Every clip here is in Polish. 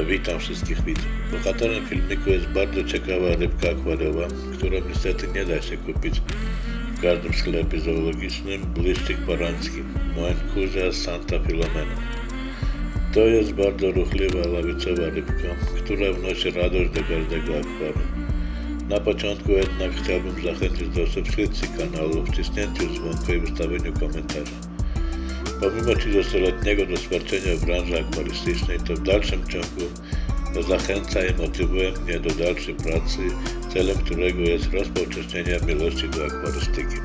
Witam wszystkich widzów. Bohaterem filmiku jest bardzo ciekawa rybka akwariowa, którą niestety nie da się kupić w każdym sklepie zoologicznym, błyszczyk parański, Moencuria Santa Filomena. To jest bardzo ruchliwa, lawicowa rybka, która wnosi radość do każdego akwarium. Na początku jednak chciałbym zachęcić do subskrypcji kanału, wcisnięciu dzwonka i wystawieniu komentarza. Pomimo 30-letniego doświadczenia w branży akwarystycznej, to w dalszym ciągu zachęca i motywuje mnie do dalszej pracy, celem którego jest rozpowszechnienie miłości do akwarystyki.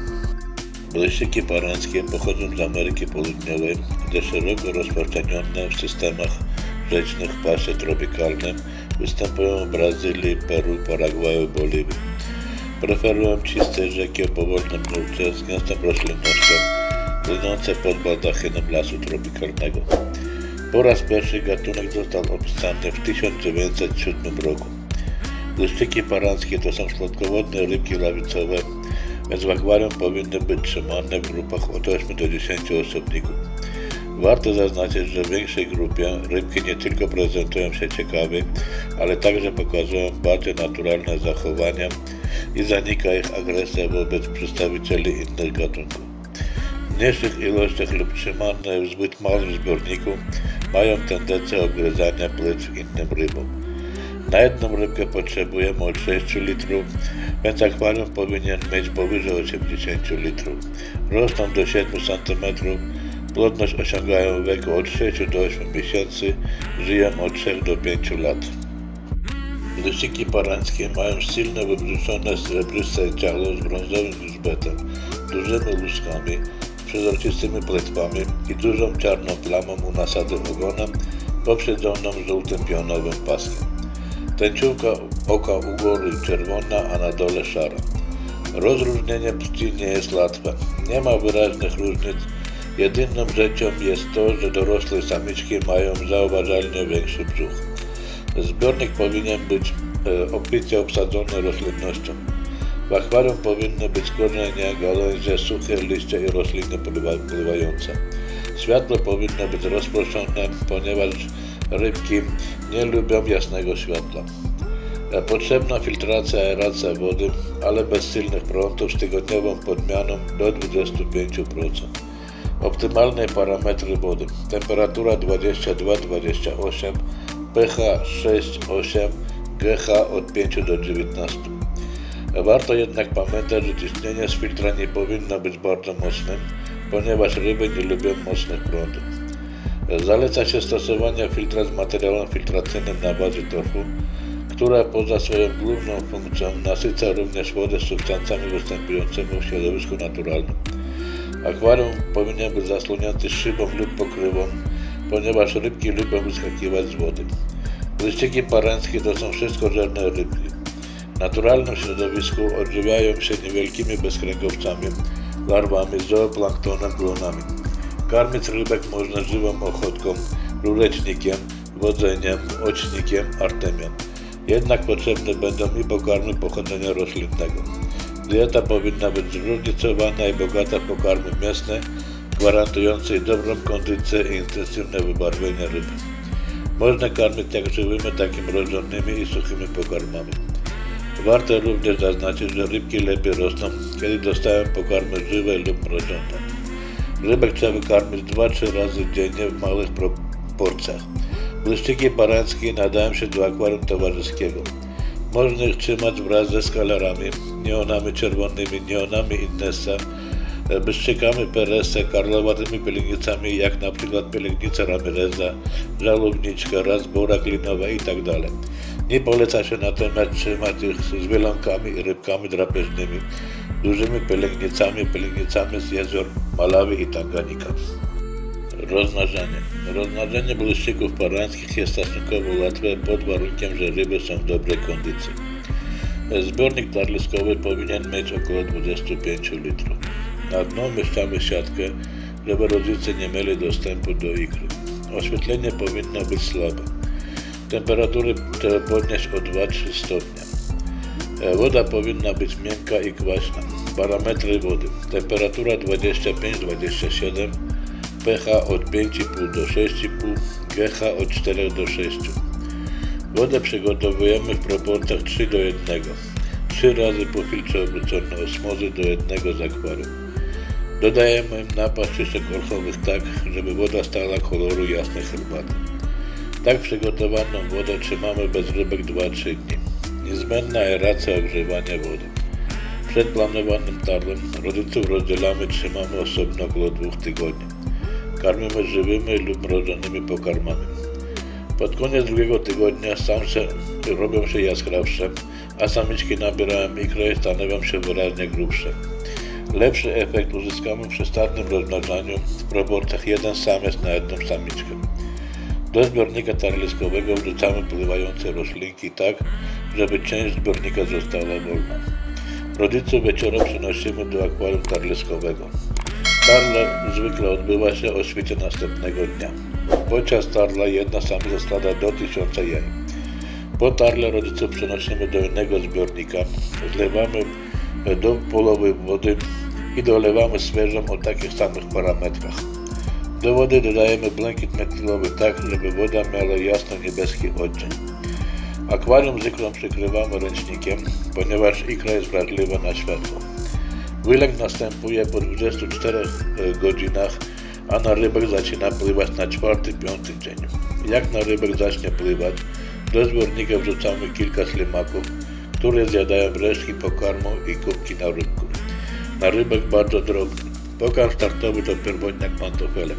Błyszczyki parańskie pochodzą z Ameryki Południowej, gdzie szeroko rozpowszechnione w systemach rzecznych w pasie tropikalnym występują w Brazylii, Peru, Paragwaju, Boliwii. Preferują czyste rzeki o powolnym nurcie z gęstą roślinnością, płynące pod baldachinem lasu tropikalnego. Po raz pierwszy gatunek został opisany w 1907 roku. Błyszczyki parańskie to są słodkowodne rybki lawicowe, więc w akwarium powinny być trzymane w grupach od 8 do 10 osobników. Warto zaznaczyć, że w większej grupie rybki nie tylko prezentują się ciekawie, ale także pokazują bardziej naturalne zachowania i zanika ich agresja wobec przedstawicieli innych gatunków. Mniejszych ilościach lub trzymane w zbyt małym zbiorniku mają tendencję obgryzania pleców innym rybom. Na jedną rybkę potrzebujemy od 6 litrów, więc akwarium powinien mieć powyżej 80 litrów. Rosną do 7 cm, Płodność osiągają w wieku od 6 do 8 miesięcy, żyją od 3 do 5 lat. Lysiki parańskie mają silne wybruszone srebrzyste ciało z brązowym grzbietem, dużymi łuskami, przezroczystymi płetwami i dużą czarną plamą u nasady ogonem, poprzedzoną żółtym pionowym paskiem. Tęciówka oka u góry czerwona, a na dole szara. Rozróżnienie płci nie jest łatwe. Nie ma wyraźnych różnic Jedyną rzeczą jest to, że dorosłe samiczki mają zauważalnie większy brzuch. Zbiornik powinien być e, obficie obsadzony roślinnością. W akwarium powinny być korzenie, gałęzie, suche liście i rośliny pływające. Światło powinno być rozproszone, ponieważ rybki nie lubią jasnego światła. E, potrzebna filtracja, aeracja wody, ale bez silnych prądów z tygodniową podmianą do 25%. Optymalne parametry wody. Temperatura 22-28, pH 6-8, GH od 5 do 19. Warto jednak pamiętać, że ciśnienie z filtra nie powinno być bardzo mocnym, ponieważ ryby nie lubią mocnych prądów. Zaleca się stosowanie filtra z materiałem filtracyjnym na bazie torfu, która poza swoją główną funkcją nasyca również wodę substancjami występującymi w środowisku naturalnym. Akwarium powinien być zasłonięty szybą lub pokrywą, ponieważ rybki lubią wyskakiwać z wody. Liściki parańskie to są wszystkożerne rybki. W naturalnym środowisku odżywiają się niewielkimi bezkręgowcami, larwami, zooplanktonem, glonami. Karmić rybek można żywą ochotką, rurecznikiem, wodzeniem, ocznikiem, artemią. Jednak potrzebne będą i pokarmy pochodzenia roślinnego. Dieta powinna być zróżnicowana i bogata w pokarmy mięsne, gwarantujące dobrą kondycję i intensywne wybarwienie ryby. Można karmić jak żywymi, tak i mrożonymi i suchymi pokarmami. Warto również zaznaczyć, że rybki lepiej rosną, kiedy dostają pokarmy żywe lub mrożone. Rybek trzeba wykarmić 2-3 razy dziennie w małych proporcjach. Błyszczyki parańskie nadają się do akwarium towarzyskiego. Można ich trzymać wraz ze skalerami, neonami czerwonymi, neonami Innesa, błyszczykami Peresa, karlowatymi pielęgnicami, jak na przykład pielęgnica Ramireza, żalowniczka, razbora glinowa itd. Nie poleca się natomiast trzymać ich z wielonkami i rybkami drapieżnymi, dużymi pielęgnicami, pielęgnicami z jezior Malawi i Tanganika. Rozmnażanie. Rozmnażanie błyszczyków parańskich jest stosunkowo łatwe pod warunkiem, że ryby są w dobrej kondycji. Zbiornik tarliskowy powinien mieć około 25 litrów. Na dno umieszczamy siatkę, żeby rodzice nie mieli dostępu do ikry. Oświetlenie powinno być słabe. Temperatury trzeba podnieść o 2-3 stopnie. Woda powinna być miękka i kwaśna. Parametry wody. Temperatura 25-27 pH od 5,5 do 6,5, GH od 4 do 6. Wodę przygotowujemy w proporcjach 3 do 1. 3 razy po filtrze obrócone osmozy do jednego z akwarium. Dodajemy napar czystek orchowych tak, żeby woda stała koloru jasnej herbaty. Tak przygotowaną wodę trzymamy bez rybek 2-3 dni. Niezbędna aeracja ogrzewania wody. Przed planowanym tarlem rodziców rozdzielamy, trzymamy osobno około 2 tygodni. Karmimy żywymi lub mrożonymi pokarmami. Pod koniec drugiego tygodnia samce robią się jaskrawsze, a samiczki nabierają ikrę i stanowią się wyraźnie grubsze. Lepszy efekt uzyskamy przy stałym rozmnażaniu w proporcjach jeden samiec na jedną samiczkę. Do zbiornika tarliskowego wrzucamy pływające roślinki tak, żeby część zbiornika została wolna. Rodziców wieczorem przenosimy do akwarium tarliskowego. Tarla zwykle odbywa się o świcie następnego dnia. Podczas tarla jedna samica składa do 1000 jaj. Po tarle rodziców przenosimy do innego zbiornika, zlewamy do połowy wody i dolewamy świeżą o takich samych parametrach. Do wody dodajemy błękit metylowy tak, żeby woda miała jasno-niebieski odcień. Akwarium z ikrą przykrywamy ręcznikiem, ponieważ ikra jest wrażliwa na światło. Wylęk następuje po 24 godzinach, a na rybek zaczyna pływać na czwarty, piąty dzień. Jak na rybek zacznie pływać, do zbiornika wrzucamy kilka slimaków, które zjadają resztki pokarmu i kubki na rybku. Na rybek bardzo drobny. Pokarm startowy to pierwotniak pantofelek.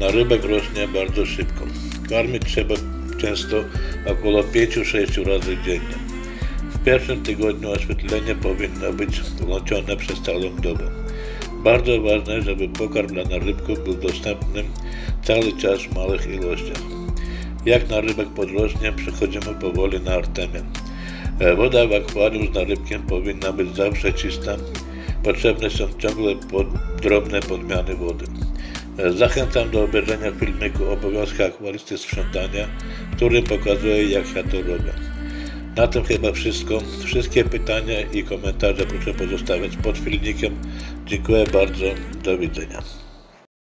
Na rybek rośnie bardzo szybko. Karmić trzeba często około 5-6 razy dziennie. W pierwszym tygodniu oświetlenie powinno być włączone przez całą dobę. Bardzo ważne, żeby pokarm dla narybków był dostępny cały czas w małych ilościach. Jak narybek podrośnie, przechodzimy powoli na artemię. Woda w akwarium z narybkiem powinna być zawsze czysta. Potrzebne są ciągle pod, drobne podmiany wody. Zachęcam do obejrzenia filmiku Obowiązki akwarysty sprzątania, który pokazuje jak ja to robię. Na tym chyba wszystko. Wszystkie pytania i komentarze proszę pozostawiać pod filmikiem. Dziękuję bardzo. Do widzenia.